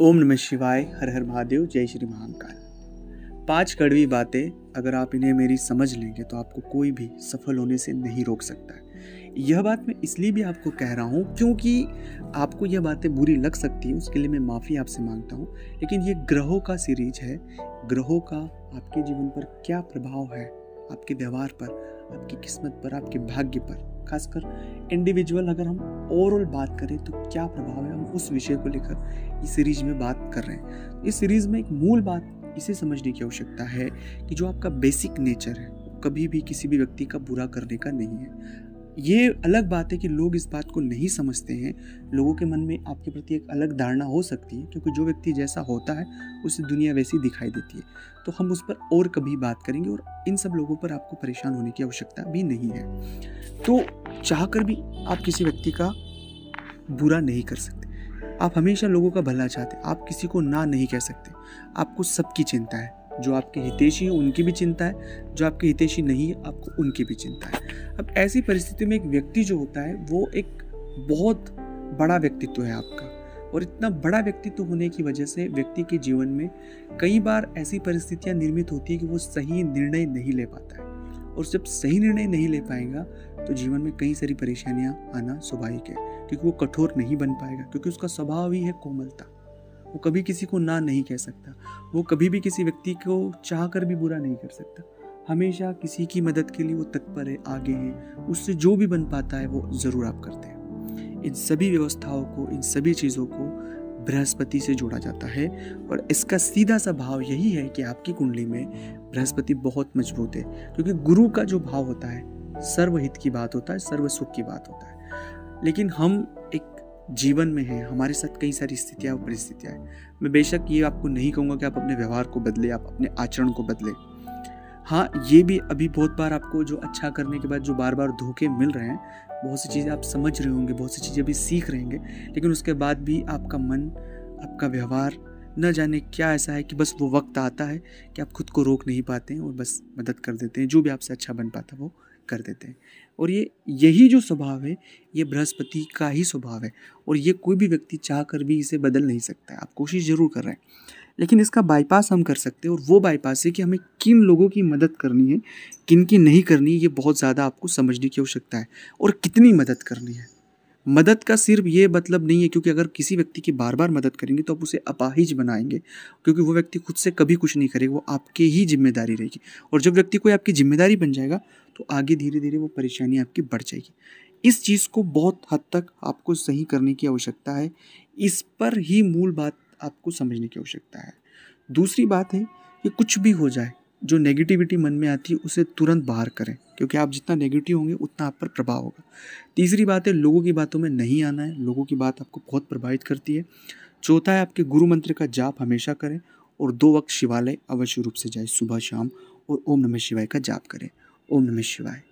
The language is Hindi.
ओम नमः शिवाय, हर हर महादेव, जय श्री महाकाल। पाँच कड़वी बातें अगर आप इन्हें मेरी समझ लेंगे तो आपको कोई भी सफल होने से नहीं रोक सकता है। यह बात मैं इसलिए भी आपको कह रहा हूँ क्योंकि आपको यह बातें बुरी लग सकती है, उसके लिए मैं माफ़ी आपसे माँगता हूँ। लेकिन ये ग्रहों का सीरीज़ है। ग्रहों का आपके जीवन पर क्या प्रभाव है? आपके व्यवहार पर, आपकी किस्मत पर, आपके भाग्य पर? खासकर इंडिविजुअल अगर हम ओवरऑल बात करें तो क्या प्रभाव है हम उस विषय को लेकर इस सीरीज़ में बात कर रहे हैं? इस सीरीज़ में एक मूल बात इसे समझने की आवश्यकता है कि जो आपका बेसिक नेचर है कभी भी किसी भी व्यक्ति का बुरा करने का नहीं है। ये अलग बात है कि लोग इस बात को नहीं समझते हैं। लोगों के मन में आपके प्रति एक अलग धारणा हो सकती है, क्योंकि जो व्यक्ति जैसा होता है, उसे दुनिया वैसी दिखाई देती है। तो हम उस पर और कभी बात करेंगे और इन सब लोगों पर आपको परेशान होने की आवश्यकता भी नहीं है। तो चाह कर भी आप किसी व्यक्ति का बुरा नहीं कर सकते। आप हमेशा लोगों का भला चाहते आप किसी को ना नहीं कह सकते। आपको सबकी चिंता है। जो आपके हितेशी हैं, उनकी भी चिंता है, जो आपके हितेशी नहीं है, आपको उनकी भी चिंता है। अब ऐसी परिस्थिति में एक व्यक्ति जो होता है, वो एक बहुत बड़ा व्यक्तित्व है आपका। और इतना बड़ा व्यक्तित्व होने की वजह से व्यक्ति के जीवन में कई बार ऐसी परिस्थितियाँ निर्मित होती है कि वो सही निर्णय नहीं ले पाता है। और जब सही निर्णय नहीं ले पाएगा तो जीवन में कई सारी परेशानियाँ आना स्वाभाविक है, क्योंकि वो कठोर नहीं बन पाएगा, क्योंकि उसका स्वभाव ही है कोमलता। वो कभी किसी को ना नहीं कह सकता। वो कभी भी किसी व्यक्ति को चाह कर भी बुरा नहीं कर सकता। हमेशा किसी की मदद के लिए वो तत्पर है, आगे हैं। उससे जो भी बन पाता है, वो ज़रूर आप करते हैं। इन सभी व्यवस्थाओं को, इन सभी चीज़ों को बृहस्पति से जोड़ा जाता है और इसका सीधा सा भाव यही है कि आपकी कुंडली में बृहस्पति बहुत मज़बूत है। क्योंकि गुरु का जो भाव होता है, सर्वहित की बात होता है सर्व सुख की बात होता है। लेकिन हम एक जीवन में है, हमारे साथ कई सारी स्थितियाँ और परिस्थितियाँ हैं। मैं बेशक ये आपको नहीं कहूँगा कि आप अपने व्यवहार को बदले, आप अपने आचरण को बदले। हाँ ये भी अभी बहुत बार आपको जो अच्छा करने के बाद जो बार बार धोखे मिल रहे हैं, बहुत सी चीज़ें आप समझ रहे होंगे, बहुत सी चीज़ें अभी सीख रहे होंगे, लेकिन उसके बाद भी आपका मन, आपका व्यवहार न जाने क्या ऐसा है कि बस वो वक्त आता है कि आप खुद को रोक नहीं पाते हैं और बस मदद कर देते हैं, जो भी आपसे अच्छा बन पाता है वो कर देते हैं। और ये, यही जो स्वभाव है, ये बृहस्पति का ही स्वभाव है। और ये कोई भी व्यक्ति चाह कर भी इसे बदल नहीं सकता आप कोशिश ज़रूर कर रहे हैं। लेकिन इसका बाईपास हम कर सकते हैं। और वो बाईपास है कि हमें किन लोगों की मदद करनी है, किन की नहीं करनी है, ये बहुत ज़्यादा आपको समझने की आवश्यकता है। और कितनी मदद करनी है। मदद का सिर्फ़ ये मतलब नहीं है, क्योंकि अगर किसी व्यक्ति की बार बार मदद करेंगे तो आप उसे अपाहिज बनाएँगे, क्योंकि वो व्यक्ति खुद से कभी कुछ नहीं करेगा, वो आपके ही ज़िम्मेदारी रहेगी। और जब व्यक्ति कोई आपकी ज़िम्मेदारी बन जाएगा तो आगे धीरे धीरे वो परेशानी आपकी बढ़ जाएगी। इस चीज़ को बहुत हद तक आपको सही करने की आवश्यकता है, इस पर ही मूल बात आपको समझने की आवश्यकता है। दूसरी बात है कि कुछ भी हो जाए जो नेगेटिविटी मन में आती है, उसे तुरंत बाहर करें, क्योंकि आप जितना नेगेटिव होंगे, उतना आप पर प्रभाव होगा। तीसरी बात है, लोगों की बातों में नहीं आना है। लोगों की बात आपको बहुत प्रभावित करती है। चौथा है, आपके गुरु मंत्र का जाप हमेशा करें और दो वक्त शिवालय अवश्य रूप से जाए, सुबह शाम और ओम नमः शिवाय का जाप करें। ओम नमः शिवाय।